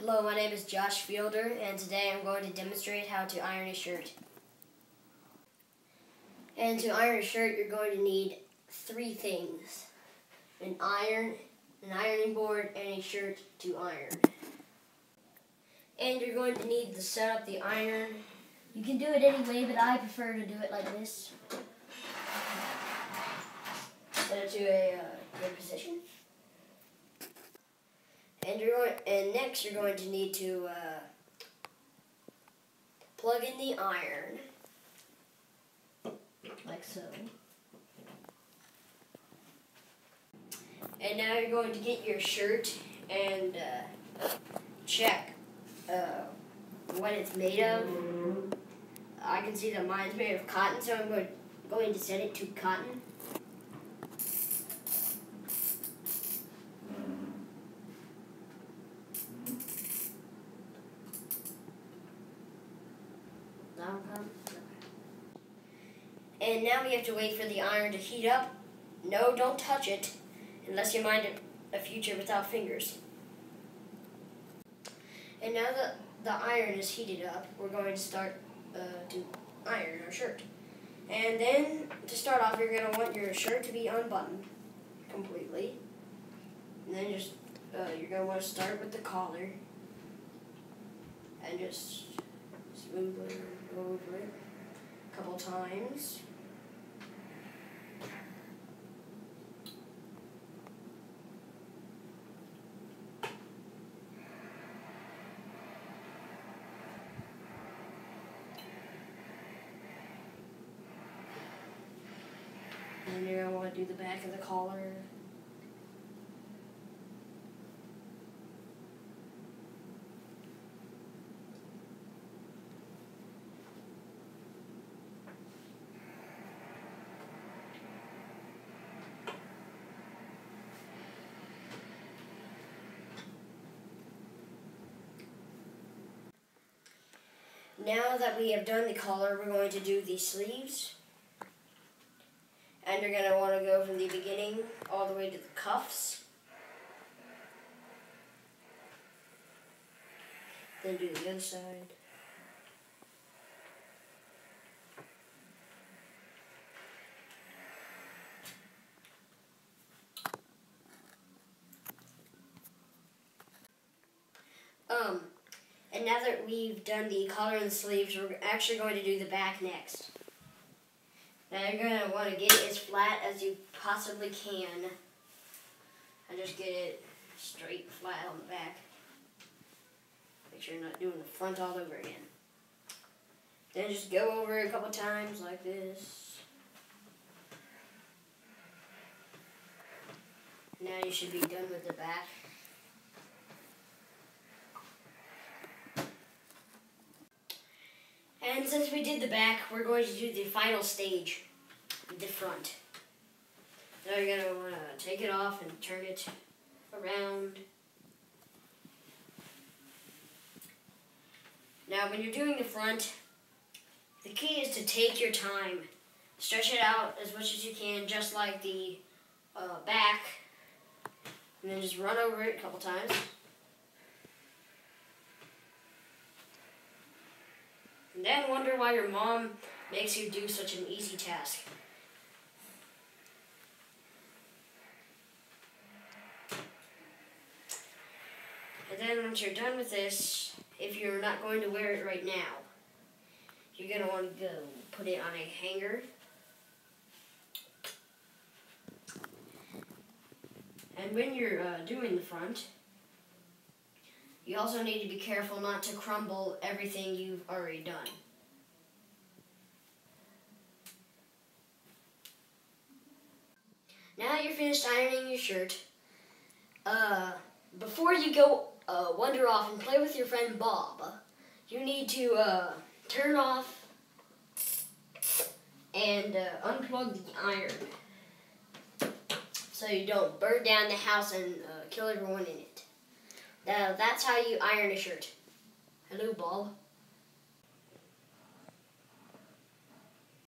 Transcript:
Hello, my name is Josh Fielder, and today I'm going to demonstrate how to iron a shirt. And to iron a shirt, you're going to need three things. An iron, an ironing board, and a shirt to iron. And you're going to need to set up the iron. You can do it any way, but I prefer to do it like this. Set it to a uh, And you're going, and next you're going to need to uh, plug in the iron, like so. And now you're going to get your shirt and uh, check uh, what it's made of. I can see that mine's made of cotton, so I'm going, going to set it to cotton. And now we have to wait for the iron to heat up. No, don't touch it, unless you mind a future without fingers. And now that the iron is heated up, we're going to start uh, to iron our shirt. And then, to start off, you're going to want your shirt to be unbuttoned completely. And then just, uh, you're going to want to start with the collar. And just smoothly go over it a couple times. And going to want to do the back of the collar. Now that we have done the collar, we're going to do the sleeves. And you're going to want to go from the beginning all the way to the cuffs. Then do the other side. And now that we've done the collar and the sleeves, we're actually going to do the back next. Now you're going to want to get it as flat as you possibly can. And just get it straight flat on the back. Make sure you're not doing the front all over again. Then just go over it a couple times like this. Now you should be done with the back. And since we did the back, we're going to do the final stage, the front. Now you're going to want to take it off and turn it around. Now when you're doing the front, the key is to take your time. Stretch it out as much as you can, just like the uh, back. And then just run over it a couple times. And then wonder why your mom makes you do such an easy task. And then once you're done with this, if you're not going to wear it right now, you're going to want to go put it on a hanger. And when you're uh, doing the front, you also need to be careful not to crumble everything you've already done. Now you're finished ironing your shirt, uh, before you go uh, wander off and play with your friend Bob, you need to uh, turn off and uh, unplug the iron so you don't burn down the house and uh, kill everyone in it. Now, that's how you iron a shirt. Hello, Bob.